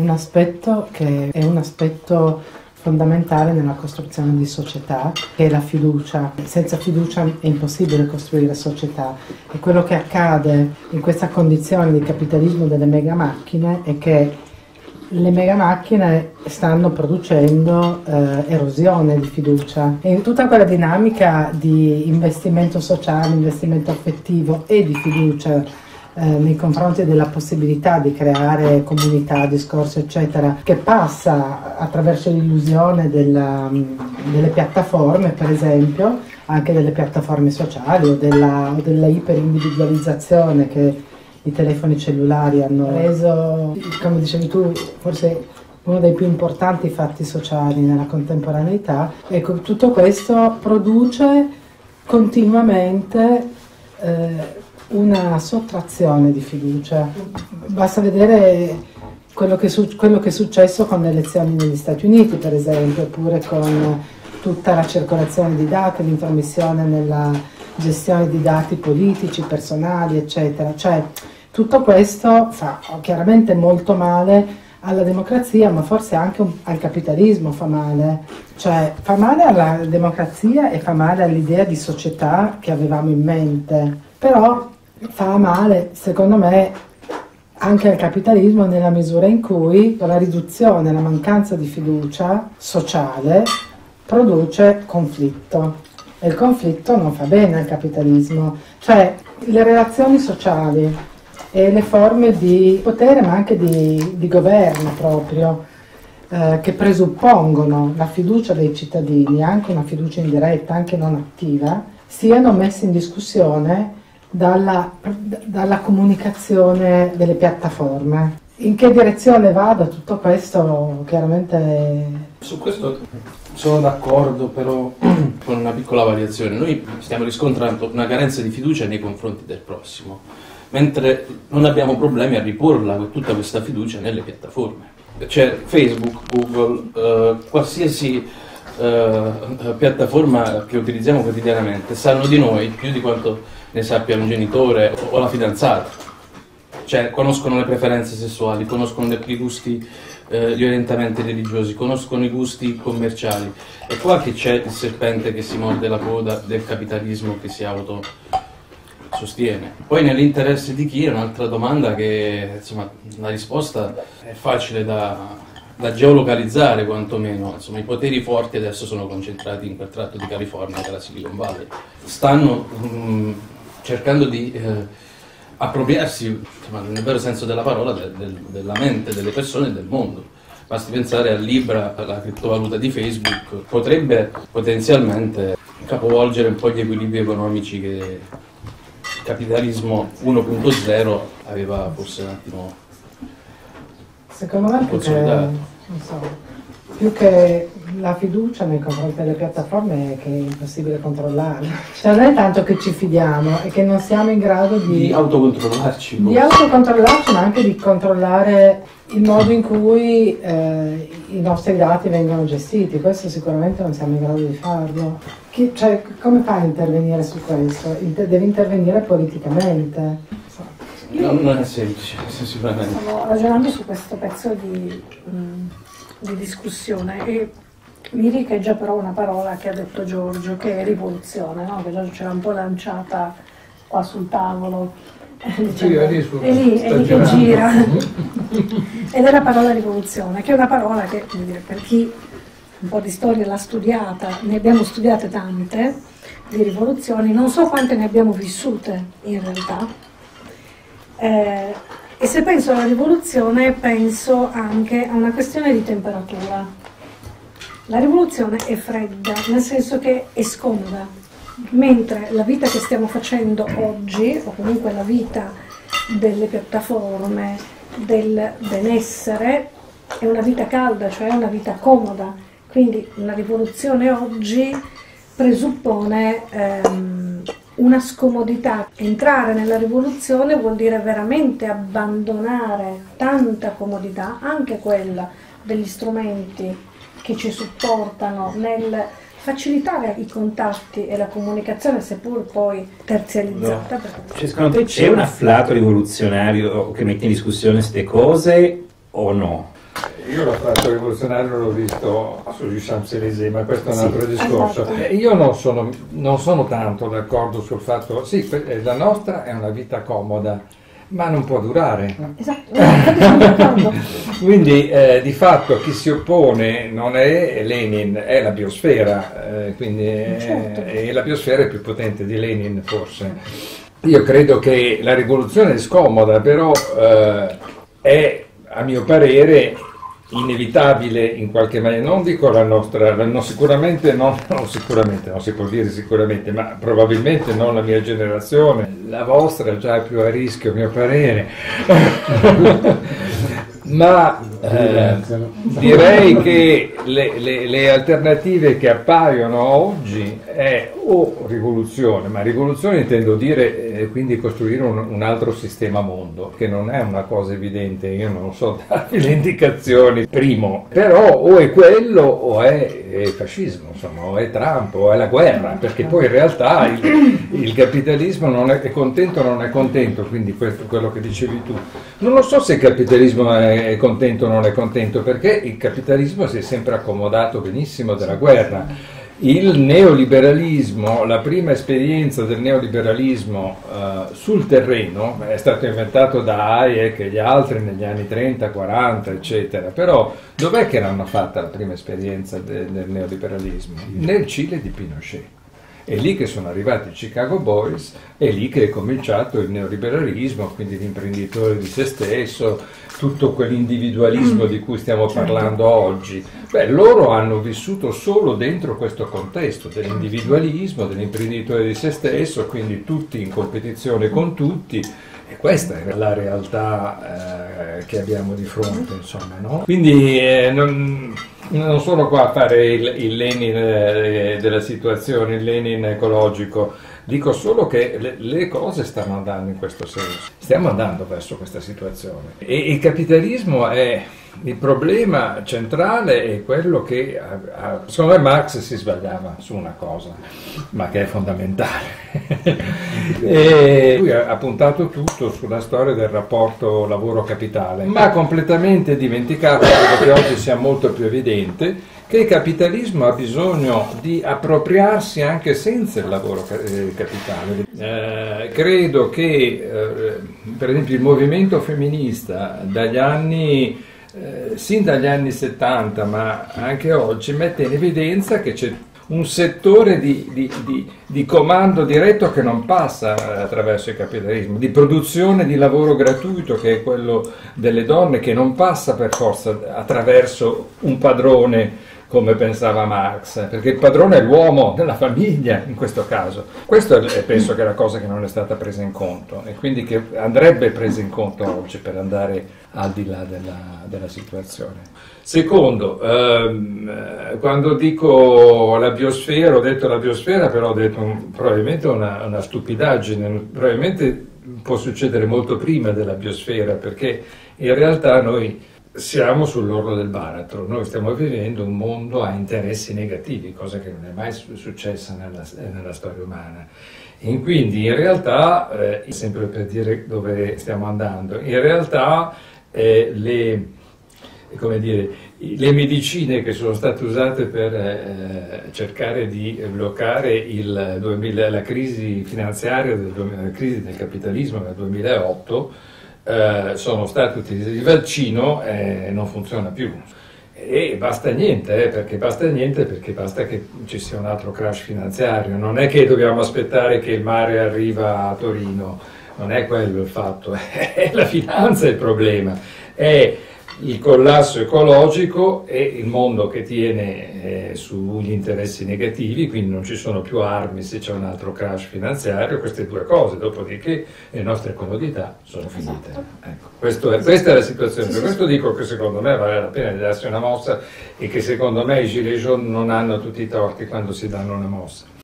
un aspetto che è un aspetto fondamentale nella costruzione di società, che è la fiducia. Senza fiducia è impossibile costruire società e quello che accade in questa condizione di capitalismo delle mega macchine è che le mega macchine stanno producendo eh, erosione di fiducia e tutta quella dinamica di investimento sociale, investimento affettivo e di fiducia eh, nei confronti della possibilità di creare comunità, discorsi, eccetera, che passa attraverso l'illusione della, delle piattaforme, per esempio, anche delle piattaforme sociali o della, o della iperindividualizzazione che i telefoni cellulari hanno reso, come dicevi tu, forse uno dei più importanti fatti sociali nella contemporaneità. Ecco, tutto questo produce continuamente eh, una sottrazione di fiducia. Basta vedere quello che, quello che, è successo con le elezioni negli Stati Uniti, per esempio, oppure con tutta la circolazione di dati, l'intromissione nella gestione di dati politici, personali, eccetera. Cioè, tutto questo fa chiaramente molto male alla democrazia, ma forse anche al capitalismo fa male. Cioè, fa male alla democrazia e fa male all'idea di società che avevamo in mente. Però fa male, secondo me, anche al capitalismo nella misura in cui la riduzione, la mancanza di fiducia sociale produce conflitto. E il conflitto non fa bene al capitalismo, cioè le relazioni sociali e le forme di potere ma anche di, di governo proprio eh, che presuppongono la fiducia dei cittadini, anche una fiducia indiretta, anche non attiva, siano messe in discussione dalla, dalla comunicazione delle piattaforme. In che direzione vada tutto questo? Chiaramente... Su questo sono d'accordo, però con una piccola variazione. Noi stiamo riscontrando una carenza di fiducia nei confronti del prossimo, mentre non abbiamo problemi a riporla tutta questa fiducia nelle piattaforme. Cioè Facebook, Google, eh, qualsiasi eh, piattaforma che utilizziamo quotidianamente sanno di noi più di quanto ne sappia un genitore o la fidanzata. Cioè, conoscono le preferenze sessuali, conoscono i gusti, eh, gli orientamenti religiosi, conoscono i gusti commerciali. È qua che c'è il serpente che si morde la coda del capitalismo che si auto sostiene. Poi nell'interesse di chi è un'altra domanda che insomma la risposta è facile da, da geolocalizzare quantomeno, insomma i poteri forti adesso sono concentrati in quel tratto di California che è la Silicon Valley. Stanno mh, mm, cercando di eh, appropriarsi, insomma, nel vero senso della parola, de, de, della mente delle persone e del mondo. Basti pensare a Libra, la criptovaluta di Facebook, potrebbe potenzialmente capovolgere un po' gli equilibri economici che il capitalismo 1.0 aveva forse un attimo Secondo me perché, non so, più che la fiducia nei confronti delle piattaforme che è impossibile controllare. Cioè non è tanto che ci fidiamo, è che non siamo in grado di, di autocontrollarci. Di autocontrollarci, ma anche di controllare il modo in cui eh, i nostri dati vengono gestiti. Questo sicuramente non siamo in grado di farlo. Chi, cioè, come fai a intervenire su questo? Inter- devi intervenire politicamente. No, non è semplice, sicuramente. Stavo ragionando su questo pezzo di, mm, di discussione e mi richeggia però una parola che ha detto Giorgio, che è rivoluzione, no? che Giorgio ce l'ha un po' lanciata qua sul tavolo. Dicendo, è lì, è lì che gira. Ed è la parola rivoluzione, che è una parola che, dire, per chi un po' di storia l'ha studiata, ne abbiamo studiate tante di rivoluzioni, non so quante ne abbiamo vissute in realtà. Eh, e se penso alla rivoluzione penso anche a una questione di temperatura la rivoluzione è fredda, nel senso che è scomoda, mentre la vita che stiamo facendo oggi, o comunque la vita delle piattaforme, del benessere, è una vita calda, cioè una vita comoda. Quindi la rivoluzione oggi presuppone ehm, una scomodità. Entrare nella rivoluzione vuol dire veramente abbandonare tanta comodità, anche quella degli strumenti che ci supportano nel facilitare i contatti e la comunicazione, seppur poi terzializzata. No. Cioè, secondo te c'è un afflato rivoluzionario che mette in discussione queste cose o no? Io l'ho fatto rivoluzionario l'ho visto sugli Champs-Élysées, ma questo è un Sì, altro discorso. esatto. Eh, Io non sono, non sono tanto d'accordo sul fatto, sì, eh, la nostra è una vita comoda, ma non può durare. Esatto. Quindi eh, di fatto chi si oppone non è Lenin, è la biosfera, eh, quindi è- Certo. e la biosfera è più potente di Lenin forse. Io credo che la rivoluzione è scomoda, però eh, è a mio parere inevitabile in qualche maniera, non dico la nostra, la- no, sicuramente non, non sicuramente, non si può dire sicuramente, ma probabilmente non la mia generazione, la vostra già è più a rischio a mio parere, ma eh, direi che le, le- le alternative che appaiono oggi è o rivoluzione, ma rivoluzione intendo dire eh, quindi costruire un, un altro sistema mondo, che non è una cosa evidente, io non so darvi le indicazioni, primo, però o è quello o è, è fascismo, insomma, o è Trump o è la guerra, perché poi in realtà il, il capitalismo non è, è contento o non è contento, quindi questo quello che dicevi tu. Non lo so se il capitalismo è contento non è contento, perché il capitalismo si è sempre accomodato benissimo della guerra. Il neoliberalismo, la prima esperienza del neoliberalismo eh, sul terreno è stato inventato da Hayek e gli altri negli anni 30, 40, eccetera. Però dov'è che l'hanno fatta la prima esperienza de- del neoliberalismo? Nel Cile di Pinochet. È lì che sono arrivati i Chicago Boys, è lì che è cominciato il neoliberalismo, quindi l'imprenditore di se stesso, tutto quell'individualismo di cui stiamo parlando oggi. Beh, loro hanno vissuto solo dentro questo contesto dell'individualismo, dell'imprenditore di se stesso, quindi tutti in competizione con tutti. E questa è la realtà eh, che abbiamo di fronte, insomma, no? Quindi eh, non, non sono qua a fare il, il Lenin eh, della situazione, il Lenin ecologico, dico solo che le, le cose stanno andando in questo senso. Stiamo andando verso questa situazione. E il capitalismo è il problema centrale è quello che, ha- ha- secondo me, Marx si sbagliava su una cosa, ma che è fondamentale. lui ha puntato tutto sulla storia del rapporto lavoro-capitale, ma ha completamente dimenticato, quello che oggi sia molto più evidente, che il capitalismo ha bisogno di appropriarsi anche senza il lavoro eh, capitale. Eh, credo che, eh, per esempio, il movimento femminista dagli anni eh, sin dagli anni 70, ma anche oggi, mette in evidenza che c'è un settore di, di- di- di comando diretto che non passa eh, attraverso il capitalismo, di produzione di lavoro gratuito che è quello delle donne, che non passa per forza attraverso un padrone come pensava Marx, perché il padrone è l'uomo della famiglia in questo caso. Questo è, penso che è la cosa che non è stata presa in conto e quindi che andrebbe presa in conto oggi per andare al di là della, della situazione. Secondo, ehm, eh, quando dico la biosfera, ho detto la biosfera, però ho detto un- probabilmente una, una stupidaggine, probabilmente può succedere molto prima della biosfera, perché in realtà noi siamo sull'orlo del baratro, noi stiamo vivendo un mondo a interessi negativi, cosa che non è mai su- successa nella, nella storia umana. E quindi in realtà, eh, sempre per dire dove stiamo andando, in realtà eh, le, come dire, le medicine che sono state usate per eh, cercare di bloccare il 2000 la crisi finanziaria, del, la crisi del capitalismo nel 2008, eh, sono state utilizzate. Il vaccino eh, non funziona più. E basta niente, eh, perché basta niente perché basta che ci sia un altro crash finanziario. Non è che dobbiamo aspettare che il mare arriva a Torino, non è quello il fatto, è la finanza il problema. È il collasso ecologico e il mondo che tiene eh, sugli interessi negativi, quindi non ci sono più armi se c'è un altro crash finanziario, queste due cose, dopodiché le nostre comodità sono finite. Ecco, questo è- questa è la situazione, per questo dico che secondo me vale la pena di darsi una mossa e che secondo me i Gilets jaunes non hanno tutti i torti quando si danno una mossa.